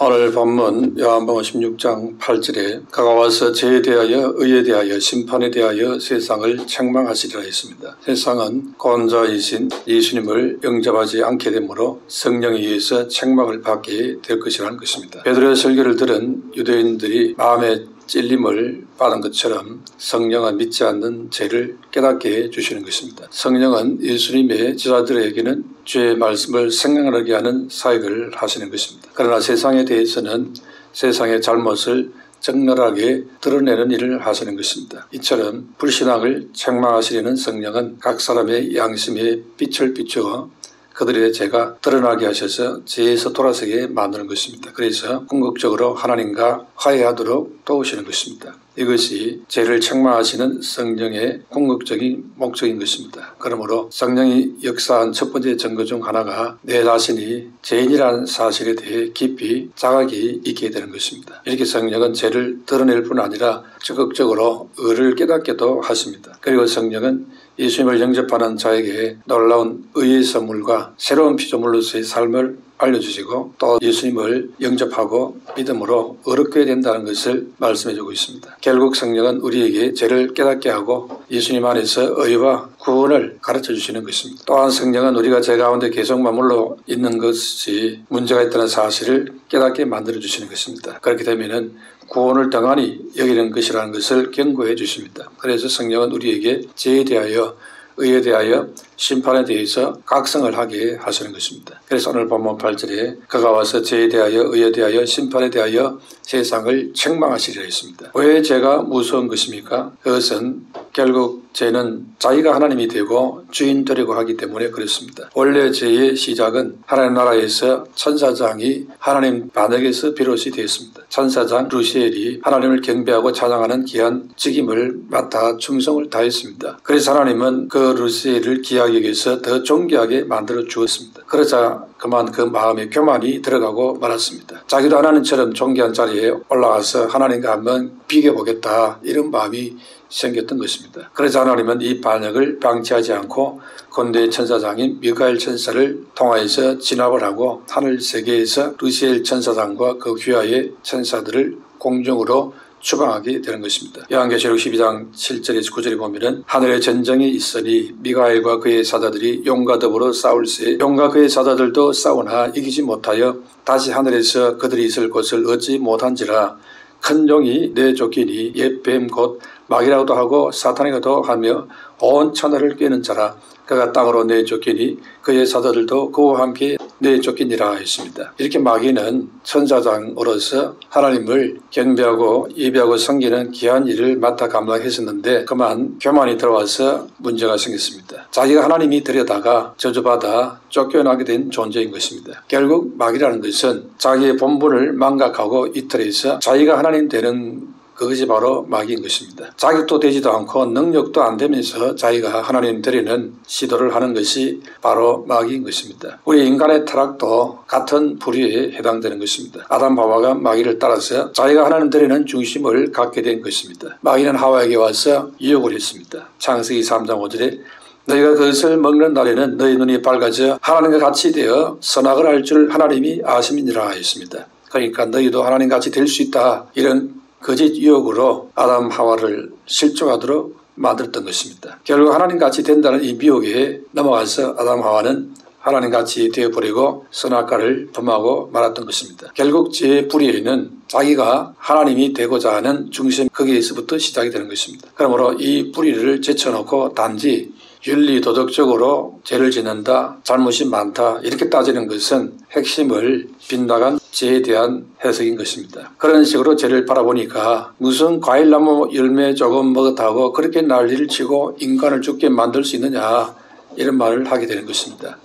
오늘 본문 요한복음 16장 8절에 그가 와서 죄에 대하여 의에 대하여 심판에 대하여 세상을 책망하시리라 했습니다. 세상은 권자이신 예수님을 영접하지 않게 되므로 성령에 의해서 책망을 받게 될 것이라는 것입니다. 베드로의 설교를 들은 유대인들이 마음에 찔림을 받은 것처럼 성령은 믿지 않는 죄를 깨닫게 해 주시는 것입니다. 성령은 예수님의 제자들에게는 죄의 말씀을 생각하게 하는 사역을 하시는 것입니다. 그러나 세상에 대해서는 세상의 잘못을 적나라하게 드러내는 일을 하시는 것입니다. 이처럼 불신앙을 책망하시려는 성령은 각 사람의 양심에 빛을 비추어 그들의 죄가 드러나게 하셔서 죄에서 돌아서게 만드는 것입니다. 그래서 궁극적으로 하나님과 화해하도록 도우시는 것입니다. 이것이 죄를 책망하시는 성령의 궁극적인 목적인 것입니다. 그러므로 성령이 역사한 첫 번째 증거 중 하나가 내 자신이 죄인이라는 사실에 대해 깊이 자각이 있게 되는 것입니다. 이렇게 성령은 죄를 드러낼 뿐 아니라 적극적으로 의를 깨닫게도 하십니다. 그리고 성령은 예수님을 영접하는 자에게 놀라운 의의 선물과 새로운 피조물로서의 삶을 알려주시고 또 예수님을 영접하고 믿음으로 어렵게 된다는 것을 말씀해주고 있습니다. 결국 성령은 우리에게 죄를 깨닫게 하고 예수님 안에서 의와 구원을 가르쳐 주시는 것입니다. 또한 성령은 우리가 죄 가운데 계속 머물러 있는 것이 문제가 있다는 사실을 깨닫게 만들어 주시는 것입니다. 그렇게 되면은 구원을 당연히 여기는 것이라는 것을 경고해 주십니다. 그래서 성령은 우리에게 죄에 대하여 의에 대하여 심판에 대해서 각성을 하게 하시는 것입니다. 그래서 오늘 본문 8절에 그가 와서 죄에 대하여 의에 대하여 심판에 대하여 세상을 책망하시리라 했습니다. 왜 죄가 무서운 것입니까? 그것은 결국 죄는 자기가 하나님이 되고 주인 되려고 하기 때문에 그렇습니다. 원래 죄의 시작은 하나님 나라에서 천사장이 하나님 반역에서 비롯이 되었습니다. 천사장 루시엘이 하나님을 경배하고 찬양하는 귀한 직임을 맡아 충성을 다했습니다. 그래서 하나님은 그 루시엘을 귀하게 여기서 더 존귀하게 만들어 주었습니다. 그러자 그만 그 마음에 교만이 들어가고 말았습니다. 자기도 하나님처럼 존귀한 자리에 올라가서 하나님과 한번 비교보겠다 이런 마음이 생겼던 것입니다. 그래서 하나님은 이 반역을 방치하지 않고 건대 천사장인 미카엘 천사를 통하여서 진압을 하고 하늘 세계에서 루시엘 천사장과 그 귀하의 천사들을 공중으로 추방하게 되는 것입니다. 요한계시록 12장 7절에서 9절에 보면은 하늘에 전쟁이 있으니 미가엘과 그의 사자들이 용과 더불어 싸울세 용과 그의 사자들도 싸우나 이기지 못하여 다시 하늘에서 그들이 있을 곳을 얻지 못한지라 큰 용이 내쫓기니 옛뱀 곧 막이라고도 하고 사탄이라도 하며 온 천하를 꿰는 자라 그가 땅으로 내쫓기니 그의 사자들도 그와 함께 내쫓기니라 했습니다. 이렇게 마귀는 천사장으로서 하나님을 경배하고 예배하고 섬기는 귀한 일을 맡아 감당했었는데 그만 교만이 들어와서 문제가 생겼습니다. 자기가 하나님이 되려다가 저주받아 쫓겨나게 된 존재인 것입니다. 결국 마귀라는 것은 자기의 본분을 망각하고 이틀에서 자기가 하나님 되는 그것이 바로 마귀인 것입니다. 자격도 되지도 않고 능력도 안 되면서 자기가 하나님 되리는 시도를 하는 것이 바로 마귀인 것입니다. 우리 인간의 타락도 같은 부류에 해당되는 것입니다. 아담 하와가 마귀를 따라서 자기가 하나님 되리는 중심을 갖게 된 것입니다. 마귀는 하와에게 와서 유혹을 했습니다. 창세기 3장 5절에 너희가 그것을 먹는 날에는 너희 눈이 밝아져 하나님과 같이 되어 선악을 할줄 하나님이 아심이니라 했습니다. 그러니까 너희도 하나님 같이 될 수 있다 이런 거짓 유혹으로 아담 하와를 실족하도록 만들었던 것입니다. 결국 하나님 같이 된다는 이 미혹에 넘어가서 아담 하와는 하나님 같이 되어버리고 선악과를 범하고 말았던 것입니다. 결국 제 뿌리에는 자기가 하나님이 되고자 하는 중심 거기에서부터 시작이 되는 것입니다. 그러므로 이 뿌리를 제쳐놓고 단지 윤리 도덕적으로 죄를 짓는다, 잘못이 많다 이렇게 따지는 것은 핵심을 빗나간 죄에 대한 해석인 것입니다. 그런 식으로 죄를 바라보니까 무슨 과일나무 열매 조금 먹었다고 그렇게 난리를 치고 인간을 죽게 만들 수 있느냐 이런 말을 하게 되는 것입니다.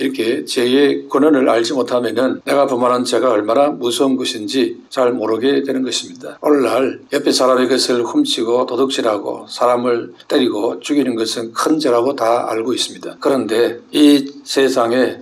이렇게 죄의 근원을 알지 못하면 내가 범하는 죄가 얼마나 무서운 것인지 잘 모르게 되는 것입니다. 오늘날 옆에 사람의 것을 훔치고 도둑질하고 사람을 때리고 죽이는 것은 큰 죄라고 다 알고 있습니다. 그런데 이 세상에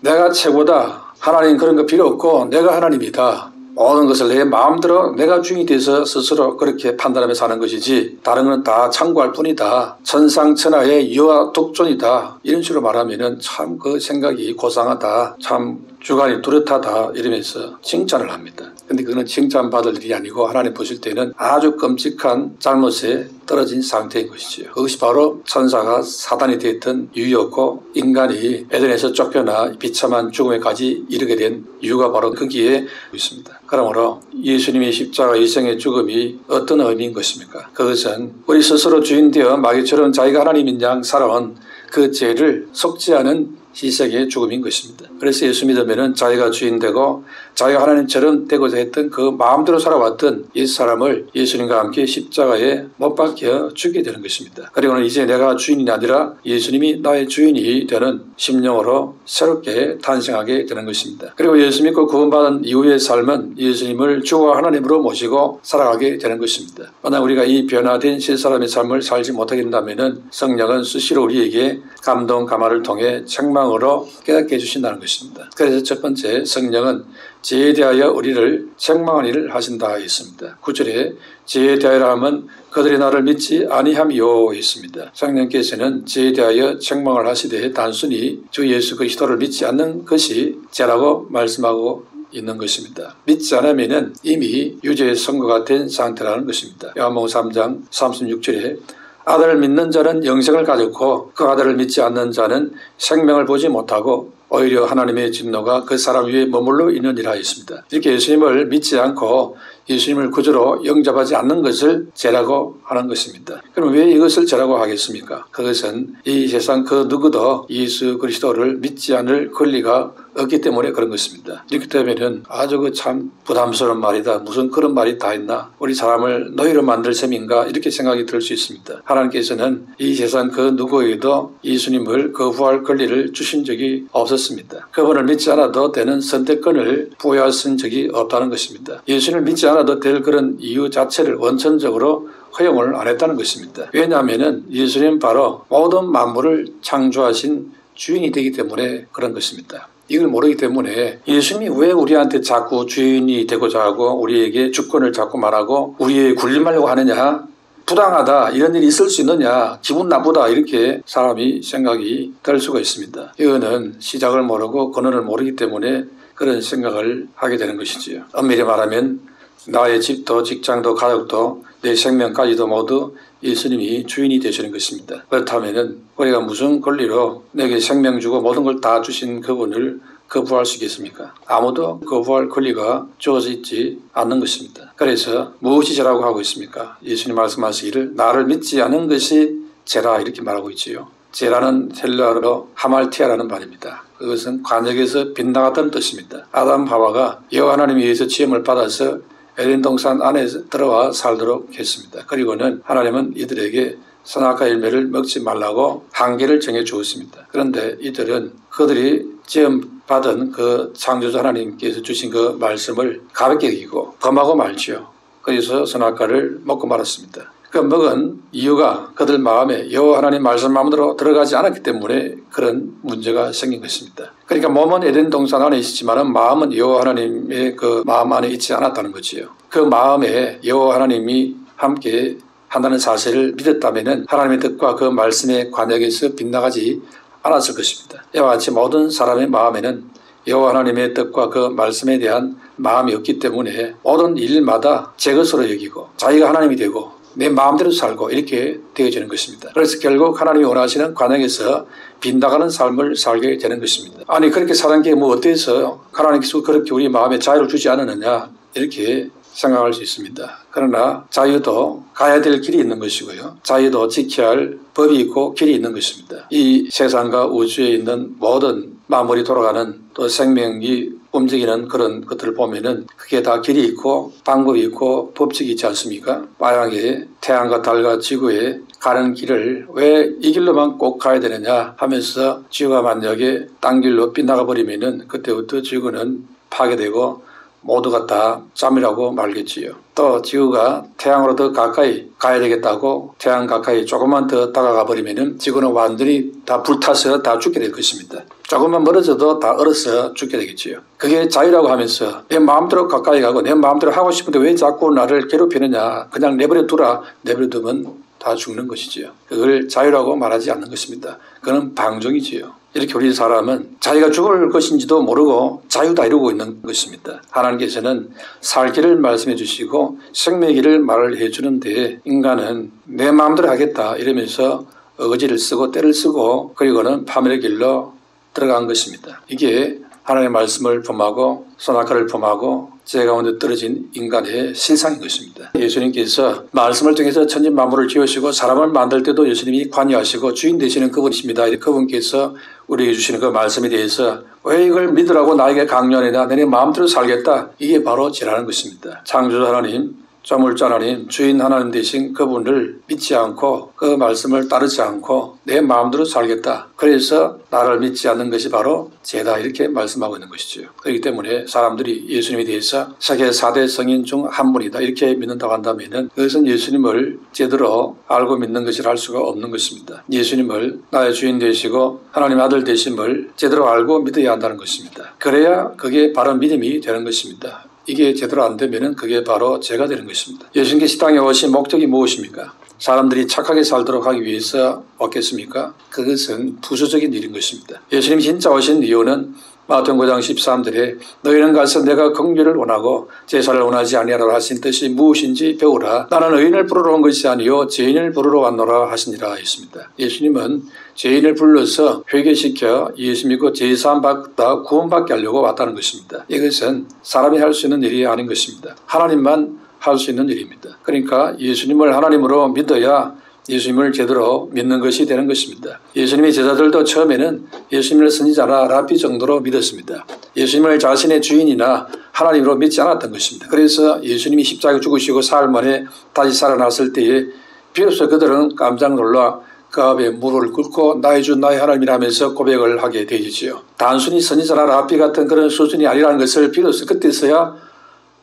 내가 최고다. 하나님 그런 거 필요 없고 내가 하나님이다. 모든 것을 내 마음대로 내가 주인이 돼서 스스로 그렇게 판단하며 사는 것이지 다른 건 다 참고할 뿐이다. 천상천하의 유아 독존이다. 이런 식으로 말하면 참 그 생각이 고상하다. 참 주관이 뚜렷하다 이러면서 칭찬을 합니다. 근데 그거는 칭찬받을 일이 아니고 하나님 보실 때는 아주 끔찍한 잘못에 떨어진 상태인 것이지요. 그것이 바로 천사가 사단이 되었던 이유였고 인간이 에덴에서 쫓겨나 비참한 죽음에까지 이르게 된 이유가 바로 거기에 있습니다. 그러므로 예수님의 십자가 일생의 죽음이 어떤 의미인 것입니까? 그것은 우리 스스로 주인 되어 마귀처럼 자기가 하나님인 양 살아온 그 죄를 속지 않은 희생의 죽음인 것입니다. 그래서 예수 믿으면 자기가 주인되고 자기가 하나님처럼 되고자 했던 그 마음대로 살아왔던 이 사람을 예수님과 함께 십자가에 못 박혀 죽게 되는 것입니다. 그리고는 이제 내가 주인이 아니라 예수님이 나의 주인이 되는 심령으로 새롭게 탄생하게 되는 것입니다. 그리고 예수 믿고 구원받은 이후의 삶은 예수님을 주와 하나님으로 모시고 살아가게 되는 것입니다. 만약 우리가 이 변화된 새 사람의 삶을 살지 못하게 된다면 성령은 수시로 우리에게 감동 감화를 통해 책망 으로 깨닫게 해주신다는 것입니다. 그래서 첫 번째 성령은 죄에 대하여 우리를 책망한 일을 하신다 했습니다. 9절에 죄에 대하여 하면 그들이 나를 믿지 아니함이요 했습니다. 성령께서는 죄에 대하여 책망을 하시되 단순히 주 예수 그리스도를 믿지 않는 것이 죄라고 말씀하고 있는 것입니다. 믿지 않으면 이미 유죄의 선거가 된 상태라는 것입니다. 요한복음 3장 36절에 아들을 믿는 자는 영생을 가졌고 그 아들을 믿지 않는 자는 생명을 보지 못하고 오히려 하나님의 진노가 그 사람 위에 머물러 있느니라 했습니다. 이렇게 예수님을 믿지 않고 예수님을 구주로 영접하지 않는 것을 죄라고 하는 것입니다. 그럼 왜 이것을 죄라고 하겠습니까? 그것은 이 세상 그 누구도 예수 그리스도를 믿지 않을 권리가 없기 때문에 그런 것입니다. 이렇기 때문에 아주 그 참 부담스러운 말이다. 무슨 그런 말이 다 있나? 우리 사람을 너희로 만들 셈인가? 이렇게 생각이 들 수 있습니다. 하나님께서는 이 세상 그 누구에도 예수님을 거부할 권리를 주신 적이 없었습니다. 그분을 믿지 않아도 되는 선택권을 부여하신 적이 없다는 것입니다. 예수님을 믿지 않아도 될 그런 이유 자체를 원천적으로 허용을 안 했다는 것입니다. 왜냐하면 예수님 바로 모든 만물을 창조하신 주인이 되기 때문에 그런 것입니다. 이걸 모르기 때문에 예수님이 왜 우리한테 자꾸 주인이 되고자 하고 우리에게 주권을 자꾸 말하고 우리의 굴림하려고 하느냐 부당하다 이런 일이 있을 수 있느냐 기분 나쁘다 이렇게 사람이 생각이 들 수가 있습니다. 이거는 시작을 모르고 근원을 모르기 때문에 그런 생각을 하게 되는 것이지요. 엄밀히 말하면 나의 집도 직장도 가족도 내 생명까지도 모두 예수님이 주인이 되시는 것입니다. 그렇다면 우리가 무슨 권리로 내게 생명 주고 모든 걸 다 주신 그분을 거부할 수 있겠습니까? 아무도 거부할 권리가 주어져 있지 않는 것입니다. 그래서 무엇이 죄라고 하고 있습니까? 예수님 말씀하시기를 나를 믿지 않은 것이 죄라 이렇게 말하고 있지요. 죄라는 헬라어로 하말티아라는 말입니다. 그것은 관역에서 빗나갔다는 뜻입니다. 아담 하와가 여호와 하나님에 의해서 지음을 받아서 에덴 동산 안에 들어와 살도록 했습니다. 그리고는 하나님은 이들에게 선악과 열매를 먹지 말라고 한계를 정해 주었습니다. 그런데 이들은 그들이 지음 받은 그 창조주 하나님께서 주신 그 말씀을 가볍게 여기고 범하고 말지요. 그래서 선악과를 먹고 말았습니다. 그 먹은 이유가 그들 마음에 여호와 하나님 말씀 마음대로 들어가지 않았기 때문에 그런 문제가 생긴 것입니다. 그러니까 몸은 에덴 동산 안에 있지만 마음은 여호와 하나님의 그 마음 안에 있지 않았다는 거지요. 그 마음에 여호와 하나님이 함께 한다는 사실을 믿었다면 하나님의 뜻과 그 말씀의 관역에서 빗나가지 않았을 것입니다. 이와 같이 모든 사람의 마음에는 여호와 하나님의 뜻과 그 말씀에 대한 마음이 없기 때문에 모든 일마다 제 것으로 여기고 자기가 하나님이 되고 내 마음대로 살고 이렇게 되어지는 것입니다. 그래서 결국 하나님이 원하시는 관역에서 빗나가는 삶을 살게 되는 것입니다. 아니 그렇게 사는 게 뭐 어때서 하나님께서 그렇게 우리 마음에 자유를 주지 않았느냐 이렇게 생각할 수 있습니다. 그러나 자유도 가야 될 길이 있는 것이고요. 자유도 지켜야 할 법이 있고 길이 있는 것입니다. 이 세상과 우주에 있는 모든 마무리 돌아가는 또 생명이 움직이는 그런 것들을 보면은 그게 다 길이 있고 방법이 있고 법칙이 있지 않습니까? 만약에 태양과 달과 지구에 가는 길을 왜 이 길로만 꼭 가야 되느냐 하면서 지구가 만약에 딴 길로 빗나가 버리면은 그때부터 지구는 파괴되고 모두가 다 짬이라고 말겠지요. 또 지구가 태양으로 더 가까이 가야 되겠다고 태양 가까이 조금만 더 다가가 버리면 지구는 완전히 다 불타서 다 죽게 될 것입니다. 조금만 멀어져도 다 얼어서 죽게 되겠지요. 그게 자유라고 하면서 내 마음대로 가까이 가고 내 마음대로 하고 싶은데 왜 자꾸 나를 괴롭히느냐 그냥 내버려 두라 내버려 두면 다 죽는 것이지요. 그걸 자유라고 말하지 않는 것입니다. 그는 방종이지요. 이렇게 우리 사람은 자기가 죽을 것인지도 모르고 자유다 이루고 있는 것입니다. 하나님께서는 살 길을 말씀해 주시고 생명의 길을 말을 해 주는데 인간은 내 마음대로 하겠다 이러면서 어거지를 쓰고 때를 쓰고 그리고는 파멸의 길로 들어간 것입니다. 이게 하나님의 말씀을 범하고 선악과를 범하고 제 가운데 떨어진 인간의 실상인 것입니다. 예수님께서 말씀을 통해서 천진 만물을 지으시고 사람을 만들 때도 예수님이 관여하시고 주인 되시는 그분이십니다. 그분께서 우리에게 주시는 그 말씀에 대해서 왜 이걸 믿으라고 나에게 강요하느냐 내내 마음대로 살겠다 이게 바로 지라는 것입니다. 창조주 하나님 조물주 하나님, 주인 하나님 되신 그분을 믿지 않고 그 말씀을 따르지 않고 내 마음대로 살겠다. 그래서 나를 믿지 않는 것이 바로 죄다 이렇게 말씀하고 있는 것이죠. 그렇기 때문에 사람들이 예수님에 대해서 세계 4대 성인 중 한 분이다 이렇게 믿는다고 한다면 그것은 예수님을 제대로 알고 믿는 것이라 할 수가 없는 것입니다. 예수님을 나의 주인 되시고 하나님 아들 되심을 제대로 알고 믿어야 한다는 것입니다. 그래야 그게 바른 믿음이 되는 것입니다. 이게 제대로 안 되면 그게 바로 죄가 되는 것입니다. 예수님께서 땅에 오신 목적이 무엇입니까? 사람들이 착하게 살도록 하기 위해서 왔겠습니까? 그것은 부수적인 일인 것입니다. 예수님이 진짜 오신 이유는 마태복음 9장 13절에 너희는 가서 내가 긍휼을 원하고 제사를 원하지 아니하라 하신 뜻이 무엇인지 배우라. 나는 의인을 부르러 온 것이 아니요 죄인을 부르러 왔노라 하시니라 했습니다. 예수님은 죄인을 불러서 회개시켜 예수 믿고 제사함 받다 구원받게 하려고 왔다는 것입니다. 이것은 사람이 할 수 있는 일이 아닌 것입니다. 하나님만 할 수 있는 일입니다. 그러니까 예수님을 하나님으로 믿어야 예수님을 제대로 믿는 것이 되는 것입니다. 예수님의 제자들도 처음에는 예수님을 선지자나 라피 정도로 믿었습니다. 예수님을 자신의 주인이나 하나님으로 믿지 않았던 것입니다. 그래서 예수님이 십자가 죽으시고 사흘 만에 다시 살아났을 때에 비로소 그들은 깜짝 놀라 그 앞에 무릎을 꿇고 나의 주 나의 하나님이라면서 고백을 하게 되지요. 단순히 선지자나 라피 같은 그런 수준이 아니라는 것을 비로소 그때서야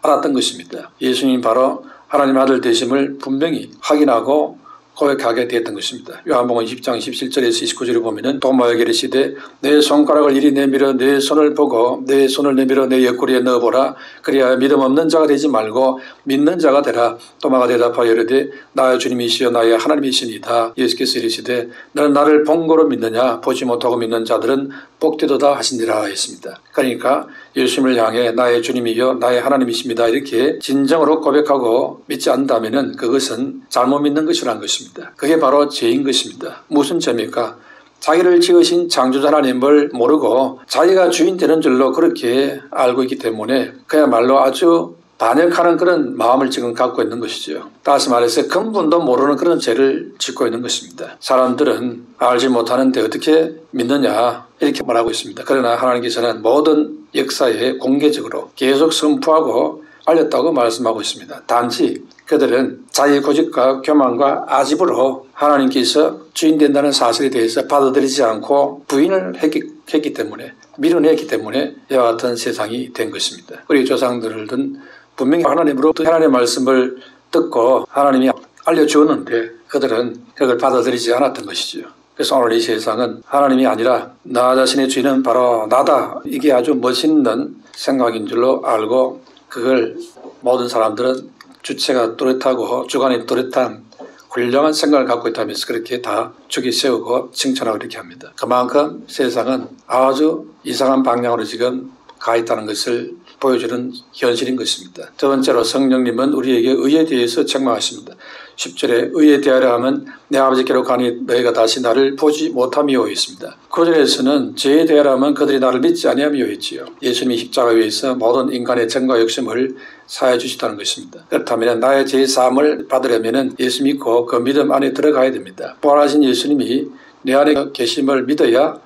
알았던 것입니다. 예수님 바로 하나님 아들 되심을 분명히 확인하고 고백하게 되었던 것입니다. 요한복음 20장 17절에서 29절에 보면은 또 모여게 이르시되 내 손가락을 이리 내밀어 내 손을 보고 내 손을 내밀어 내 옆구리에 넣어보라. 그리하여 믿음 없는 자가 되지 말고 믿는 자가 되라. 또마가 대답하여 이르되 나의 주님이시여 나의 하나님이시니다. 예수께서 이르시되 너는 나를 본거로 믿느냐? 보지 못하고 믿는 자들은 복되도다 하시니라 했습니다. 그러니까 예수님을 향해 나의 주님이여 나의 하나님이십니다. 이렇게 진정으로 고백하고 믿지 않는다면 그것은 잘못 믿는 것이라는 것입니다. 그게 바로 죄인 것입니다. 무슨 죄입니까? 자기를 지으신 창조자 하나님을 모르고 자기가 주인 되는 줄로 그렇게 알고 있기 때문에 그야말로 아주 반역하는 그런 마음을 지금 갖고 있는 것이죠. 다시 말해서 근본도 모르는 그런 죄를 짓고 있는 것입니다. 사람들은 알지 못하는데 어떻게 믿느냐 이렇게 말하고 있습니다. 그러나 하나님께서는 모든 역사에 공개적으로 계속 선포하고 알렸다고 말씀하고 있습니다. 단지 그들은 자기 고집과 교만과 아집으로 하나님께서 주인 된다는 사실에 대해서 받아들이지 않고 부인을 했기, 했기 때문에 밀어냈기 때문에 이와 같은 세상이 된 것입니다. 우리 조상들은 분명히 하나님으로 하나님의 말씀을 듣고 하나님이 알려주었는데 그들은 그걸 받아들이지 않았던 것이죠. 그래서 오늘 이 세상은 하나님이 아니라 나 자신의 주인은 바로 나다. 이게 아주 멋있는 생각인 줄로 알고 그걸 모든 사람들은 주체가 또렷하고 주관이 또렷한 훌륭한 생각을 갖고 있다면서 그렇게 다 죽이 세우고 칭찬하고 이렇게 합니다. 그만큼 세상은 아주 이상한 방향으로 지금 가 있다는 것을 보여주는 현실인 것입니다. 두 번째로 성령님은 우리에게 의에 대해서 책망하십니다. 10절에 의에 대하려 하면 내 아버지께로 가니 너희가 다시 나를 보지 못함이오 했습니다. 9절에서는 죄에 대하려 하면 그들이 나를 믿지 아니함이오 했지요. 예수님이 십자가 위에서 모든 인간의 정과 욕심을 사해 주시다는 것입니다. 그렇다면 나의 죄 사함을 받으려면 예수 믿고 그 믿음 안에 들어가야 됩니다. 부활하신 예수님이 내 안에 계심을 믿어야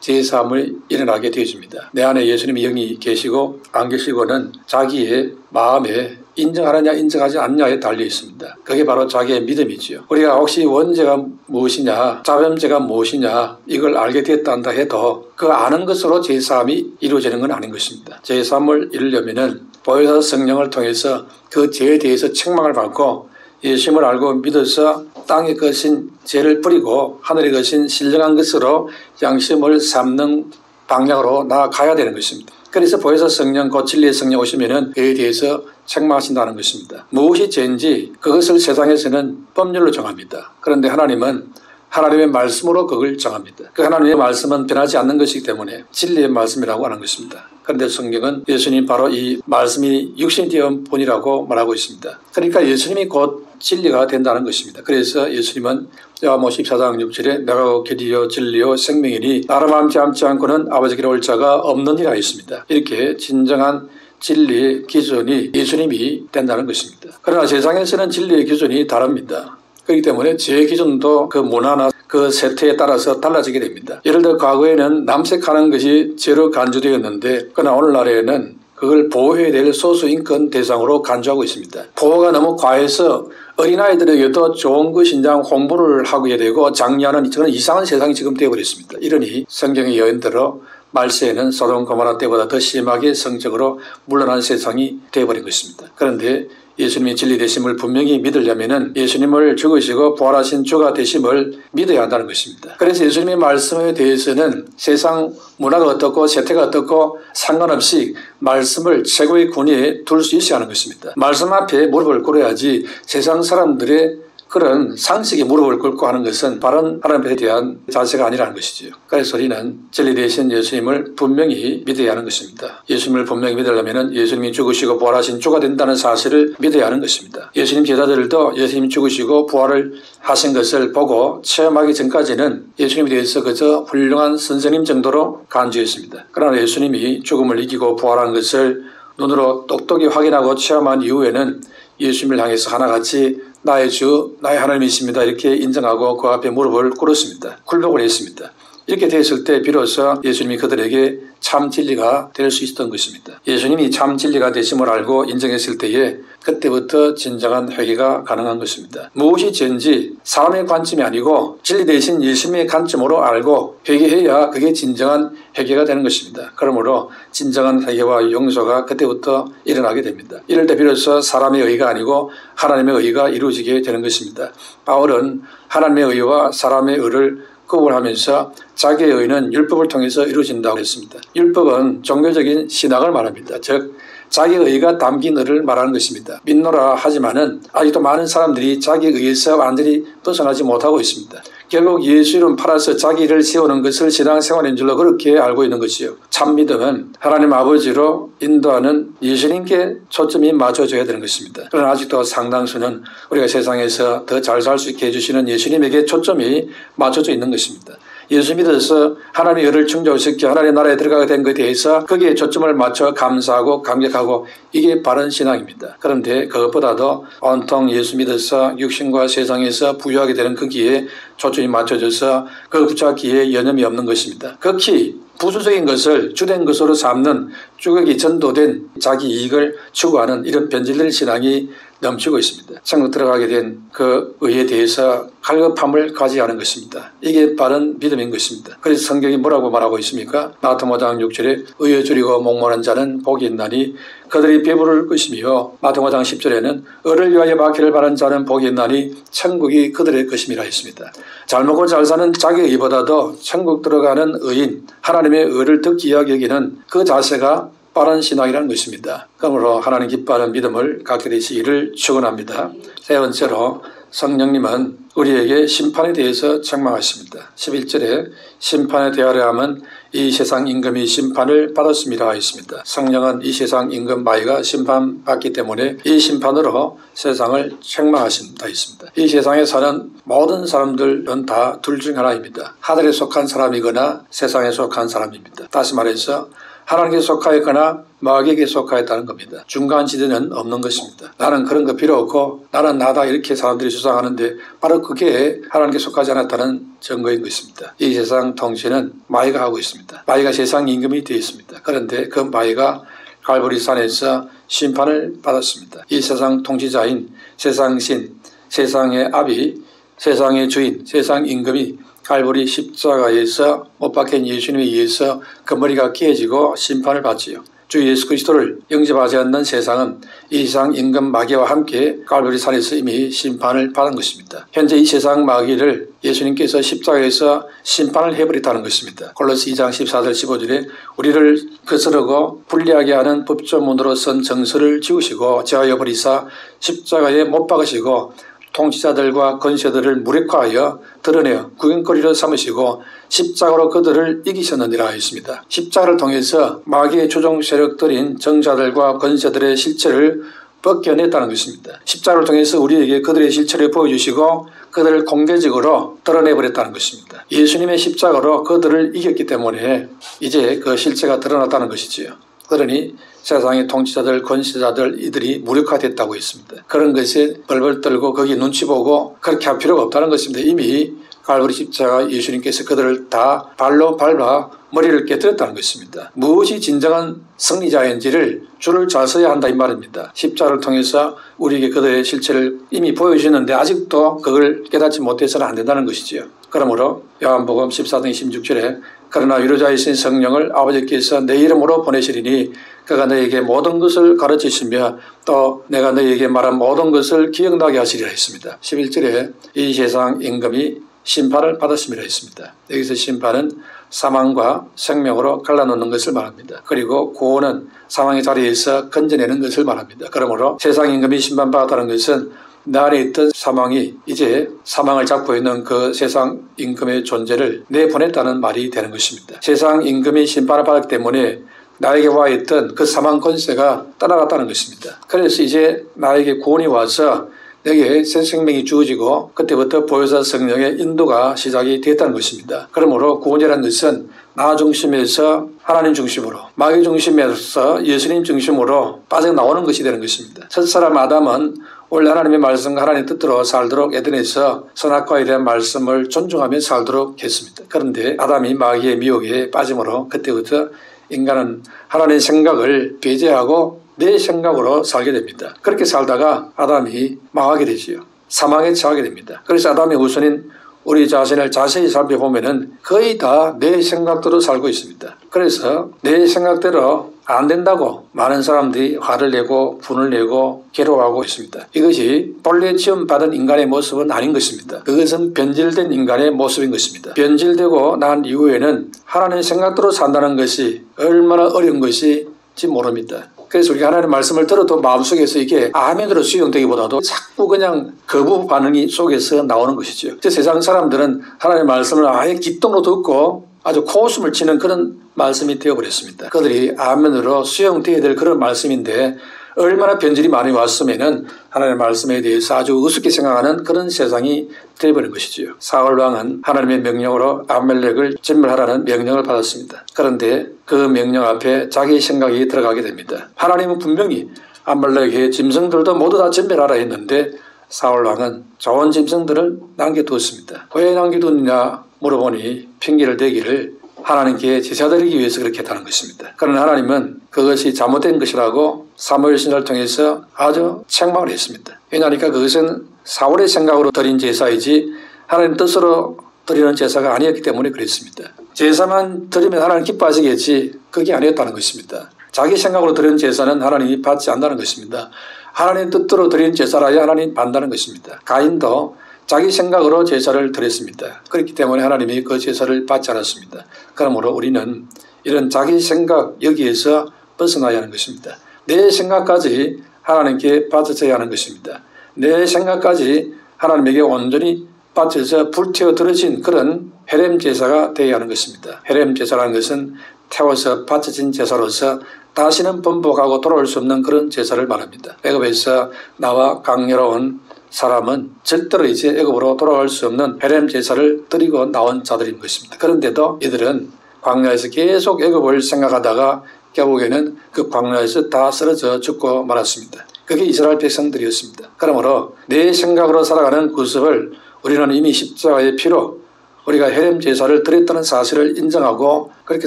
제사함을 일어나게 되어집니다. 내 안에 예수님의 영이 계시고 안 계시고는 자기의 마음에 인정하느냐 인정하지 않느냐에 달려 있습니다. 그게 바로 자기의 믿음이지요. 우리가 혹시 원죄가 무엇이냐 자범죄가 무엇이냐 이걸 알게 됐다 해도 그 아는 것으로 제사함이 이루어지는 건 아닌 것입니다. 제사함을 이루려면 보혜사 성령을 통해서 그 죄에 대해서 책망을 받고 예수님을 알고 믿어서 땅의 것인 죄를 뿌리고 하늘의 것인 신령한 것으로 양심을 삼는 방향으로 나아가야 되는 것입니다. 그래서 보혜사 성령, 고칠리의 성령 오시면은 그에 대해서 책망하신다는 것입니다. 무엇이 죄인지 그것을 세상에서는 법률로 정합니다. 그런데 하나님은 하나님의 말씀으로 그걸 정합니다. 그 하나님의 말씀은 변하지 않는 것이기 때문에 진리의 말씀이라고 하는 것입니다. 그런데 성경은 예수님 바로 이 말씀이 육신이 되은 분이라고 말하고 있습니다. 그러니까 예수님이 곧 진리가 된다는 것입니다. 그래서 예수님은 요한모 14장 6절에 내가 길이요 진리요 생명이니 나를 함지 않지 않고는 아버지께로 올 자가 없느니라 했습니다. 이렇게 진정한 진리의 기준이 예수님이 된다는 것입니다. 그러나 세상에서는 진리의 기준이 다릅니다. 그렇기 때문에 제 기준도 그 문화나 그 세태에 따라서 달라지게 됩니다. 예를 들어 과거에는 남색하는 것이 죄로 간주되었는데 그러나 오늘날에는 그걸 보호해야 될 소수인권 대상으로 간주하고 있습니다. 보호가 너무 과해서 어린아이들에게도 좋은 그 신장 홍보를 하게 되고 장려하는 저는 이상한 세상이 지금 되어버렸습니다. 이러니 성경의 여인대로 말세에는 소돔 고모라 때보다 더 심하게 성적으로 물러난 세상이 되어버린 것입니다. 그런데 예수님이 진리 되심을 분명히 믿으려면 예수님을 죽으시고 부활하신 주가 되심을 믿어야 한다는 것입니다. 그래서 예수님의 말씀에 대해서는 세상 문화가 어떻고 세태가 어떻고 상관없이 말씀을 최고의 군위에 둘 수 있어야 하는 것입니다. 말씀 앞에 무릎을 꿇어야지 세상 사람들의 그런 상식에 무릎을 꿇고 하는 것은 바른 하나님에 대한 자세가 아니라는 것이지요. 그래서 우리는 진리 대신 예수님을 분명히 믿어야 하는 것입니다. 예수님을 분명히 믿으려면 예수님이 죽으시고 부활하신 주가 된다는 사실을 믿어야 하는 것입니다. 예수님 제자들도 예수님이 죽으시고 부활을 하신 것을 보고 체험하기 전까지는 예수님에 대해서 그저 훌륭한 선생님 정도로 간주했습니다. 그러나 예수님이 죽음을 이기고 부활한 것을 눈으로 똑똑히 확인하고 체험한 이후에는 예수님을 향해서 하나같이 나의 주, 나의 하나님이십니다. 이렇게 인정하고 그 앞에 무릎을 꿇었습니다. 굴복을 했습니다. 이렇게 됐을 때 비로소 예수님이 그들에게 참 진리가 될 수 있었던 것입니다. 예수님이 참 진리가 되심을 알고 인정했을 때에 그때부터 진정한 회개가 가능한 것입니다. 무엇이 죄인지 사람의 관점이 아니고 진리 대신 예수님의 관점으로 알고 회개해야 그게 진정한 회개가 되는 것입니다. 그러므로 진정한 회개와 용서가 그때부터 일어나게 됩니다. 이럴 때 비로소 사람의 의가 아니고 하나님의 의가 이루어지게 되는 것입니다. 바울은 하나님의 의와 사람의 의를 구분하면서 자기의 의는 율법을 통해서 이루어진다고 했습니다. 율법은 종교적인 신학을 말합니다. 즉 자기의 의가 담긴 의를 말하는 것입니다. 믿노라 하지만은 아직도 많은 사람들이 자기 의에서 완전히 벗어나지 못하고 있습니다. 결국 예수 이름 팔아서 자기 일을 세우는 것을 신앙생활인 줄로 그렇게 알고 있는 것이요. 참 믿음은 하나님 아버지로 인도하는 예수님께 초점이 맞춰져야 되는 것입니다. 그러나 아직도 상당수는 우리가 세상에서 더 잘 살 수 있게 해주시는 예수님에게 초점이 맞춰져 있는 것입니다. 예수 믿어서 하나님의 의를 충족시켜 하나님의 나라에 들어가게 된 것에 대해서 거기에 초점을 맞춰 감사하고 감격하고 이게 바른 신앙입니다. 그런데 그것보다도 온통 예수 믿어서 육신과 세상에서 부유하게 되는 거기에 초점이 맞춰져서 그 붙잡기에 여념이 없는 것입니다. 극히 부수적인 것을 주된 것으로 삼는 쭈걱이 전도된 자기 이익을 추구하는 이런 변질된 신앙이 넘치고 있습니다. 천국 들어가게 된 그 의에 대해서 갈급함을 가지하는 것입니다. 이게 바른 믿음인 것입니다. 그래서 성경이 뭐라고 말하고 있습니까? 마태모 5장 6절에 의에 줄이고 목마른 자는 복이 있나니 그들이 배부를 것이며 5장 10절에는 의를 위하여 받기를 바란 자는 복이 있나니 천국이 그들의 것임이라 했습니다. 잘 먹고 잘 사는 자기 의보다도 천국 들어가는 의인 하나님의 의를 듣기 여기는 그 자세가 빠른 신앙이라는 것입니다. 그러므로 하나님 기뻐하는 믿음을 갖게 되시기를 축원합니다. 세 번째로 성령님은 우리에게 심판에 대해서 책망하십니다. 11절에 심판에 대하려 함은 이 세상 임금이 심판을 받았습니다 했습니다. 성령은 이 세상 임금 마이가 심판받기 때문에 이 심판으로 세상을 책망하신다 했습니다. 이 세상에 사는 모든 사람들은 다 둘 중 하나입니다. 하늘에 속한 사람이거나 세상에 속한 사람입니다. 다시 말해서 하나님께 속하였거나 마귀에게 속하였다는 겁니다. 중간 지대는 없는 것입니다. 나는 그런 거 필요 없고 나는 나다 이렇게 사람들이 주장하는데 바로 그게 하나님께 속하지 않았다는 증거인 것입니다. 이 세상 통치는 마귀가 하고 있습니다. 마귀가 세상 임금이 되어 있습니다. 그런데 그 마귀가 갈보리 산에서 심판을 받았습니다. 이 세상 통치자인 세상 신, 세상의 아비, 세상의 주인, 세상 임금이 갈보리 십자가에서 못 박힌 예수님에 의해서 그 머리가 깨지고 심판을 받지요. 주 예수 그리스도를 영접하지 않는 세상은 이 세상 임금 마귀와 함께 갈보리 산에서 이미 심판을 받은 것입니다. 현재 이 세상 마귀를 예수님께서 십자가에서 심판을 해버렸다는 것입니다. 골로스 2장 14절 15절에 우리를 거스르고 불리하게 하는 법조문으로 선 정서를 지우시고 제하여 버리사 십자가에 못 박으시고 통치자들과 권세들을 무력화하여 드러내어 구경거리로 삼으시고 십자가로 그들을 이기셨느니라 했습니다. 십자가를 통해서 마귀의 조종 세력들인 정자들과 권세들의 실체를 벗겨냈다는 것입니다. 십자가를 통해서 우리에게 그들의 실체를 보여주시고 그들을 공개적으로 드러내버렸다는 것입니다. 예수님의 십자가로 그들을 이겼기 때문에 이제 그 실체가 드러났다는 것이지요. 그러니 세상의 통치자들, 권세자들 이들이 무력화됐다고 했습니다. 그런 것에 벌벌 떨고 거기 눈치 보고 그렇게 할 필요가 없다는 것입니다. 이미 갈보리 십자가 예수님께서 그들을 다 발로 밟아 머리를 깨뜨렸다는 것입니다. 무엇이 진정한 승리자인지를 줄을 잘 서야 한다 이 말입니다. 십자를 통해서 우리에게 그들의 실체를 이미 보여주셨는데 아직도 그걸 깨닫지 못해서는 안 된다는 것이지요. 그러므로 요한복음 14장 16절에 그러나 위로자이신 성령을 아버지께서 내 이름으로 보내시리니 그가 너에게 모든 것을 가르치시며 또 내가 너에게 말한 모든 것을 기억나게 하시리라 했습니다. 11절에 이 세상 임금이 심판을 받았음이라 했습니다. 여기서 심판은 사망과 생명으로 갈라놓는 것을 말합니다. 그리고 구원은 사망의 자리에서 건져내는 것을 말합니다. 그러므로 세상 임금이 심판받았다는 것은 나 안에 있던 사망이 이제 사망을 잡고 있는 그 세상 임금의 존재를 내보냈다는 말이 되는 것입니다. 세상 임금이 심판을 받았기 때문에 나에게 와 있던 그 사망 권세가 떠나갔다는 것입니다. 그래서 이제 나에게 구원이 와서 내게 새 생명이 주어지고 그때부터 보혜사 성령의 인도가 시작이 됐다는 것입니다. 그러므로 구원이라는 것은 나 중심에서 하나님 중심으로 마귀 중심에서 예수님 중심으로 빠져나오는 것이 되는 것입니다. 첫 사람 아담은 원래 하나님의 말씀과 하나님의 뜻대로 살도록 에덴에서 선악과에 대한 말씀을 존중하며 살도록 했습니다. 그런데 아담이 마귀의 미혹에 빠짐으로 그때부터 인간은 하나님의 생각을 배제하고 내 생각으로 살게 됩니다. 그렇게 살다가 아담이 망하게 되지요. 사망에 처하게 됩니다. 그래서 아담의 후손인 우리 자신을 자세히 살펴보면은 거의 다 내 생각대로 살고 있습니다. 그래서 내 생각대로 안 된다고 많은 사람들이 화를 내고 분을 내고 괴로워하고 있습니다. 이것이 본래 지음 받은 인간의 모습은 아닌 것입니다. 그것은 변질된 인간의 모습인 것입니다. 변질되고 난 이후에는 하나님의 생각대로 산다는 것이 얼마나 어려운 것인지 모릅니다. 그래서 우리가 하나님의 말씀을 들어도 마음속에서 이게 아멘으로 수용되기보다도 자꾸 그냥 거부 반응이 속에서 나오는 것이죠. 세상 사람들은 하나님의 말씀을 아예 기쁨으로 듣고 아주 코웃음을 치는 그런 말씀이 되어버렸습니다. 그들이 아멘으로 수용되어야 될 그런 말씀인데 얼마나 변질이 많이 왔으면은 하나님의 말씀에 대해서 아주 우습게 생각하는 그런 세상이 되어버린 것이지요. 사울 왕은 하나님의 명령으로 아멜렉을 진멸하라는 명령을 받았습니다. 그런데 그 명령 앞에 자기 생각이 들어가게 됩니다. 하나님은 분명히 아멜렉의 짐승들도 모두 다 진멸하라 했는데 사울 왕은 좋은 짐승들을 남겨두었습니다. 왜 남겨두느냐 물어보니 핑계를 대기를 하나님께 제사드리기 위해서 그렇게 했다는 것입니다. 그러나 하나님은 그것이 잘못된 것이라고 사무엘 신을 통해서 아주 책망을 했습니다. 왜냐하니까 그것은 사울의 생각으로 드린 제사이지 하나님 뜻으로 드리는 제사가 아니었기 때문에 그랬습니다. 제사만 드리면 하나님 기뻐하시겠지 그게 아니었다는 것입니다. 자기 생각으로 드리는 제사는 하나님이 받지 않는다는 것입니다. 하나님 뜻대로 드리는 제사라야 하나님 받는다는 것입니다. 가인도 자기 생각으로 제사를 드렸습니다. 그렇기 때문에 하나님이 그 제사를 받지 않았습니다. 그러므로 우리는 이런 자기 생각 여기에서 벗어나야 하는 것입니다. 내 생각까지 하나님께 받쳐져야 하는 것입니다. 내 생각까지 하나님에게 온전히 받쳐서 불태워 들어진 그런 헤렘 제사가 되어야 하는 것입니다. 헤렘 제사라는 것은 태워서 받쳐진 제사로서 다시는 번복하고 돌아올 수 없는 그런 제사를 말합니다. 애굽에서 나와 강렬한 사람은 절대로 이제 애굽으로 돌아갈 수 없는 베렘 제사를 드리고 나온 자들인 것입니다. 그런데도 이들은 광야에서 계속 애굽을 생각하다가 결국에는 그 광야에서 다 쓰러져 죽고 말았습니다. 그게 이스라엘 백성들이었습니다. 그러므로 내 생각으로 살아가는 구습을 우리는 이미 십자가의 피로 우리가 헤렘 제사를 드렸다는 사실을 인정하고 그렇게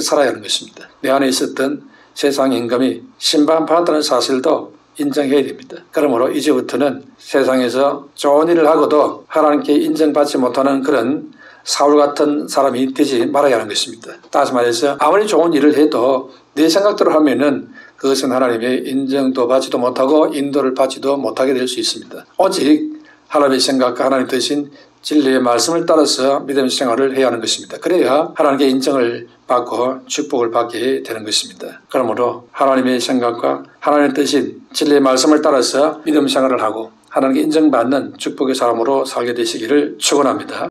살아야 하는 것입니다. 내 안에 있었던 세상 임금이 심판받았다는 사실도 인정해야 됩니다. 그러므로 이제부터는 세상에서 좋은 일을 하고도 하나님께 인정받지 못하는 그런 사울 같은 사람이 되지 말아야 하는 것입니다. 다시 말해서 아무리 좋은 일을 해도 내 생각대로 하면은 그것은 하나님의 인정도 받지도 못하고 인도를 받지도 못하게 될 수 있습니다. 오직 하나님의 생각과 하나님 대신 진리의 말씀을 따라서 믿음 생활을 해야 하는 것입니다. 그래야 하나님께 인정을 받고 축복을 받게 되는 것입니다. 그러므로 하나님의 생각과 하나님의 뜻인 진리의 말씀을 따라서 믿음 생활을 하고 하나님께 인정받는 축복의 사람으로 살게 되시기를 축원합니다.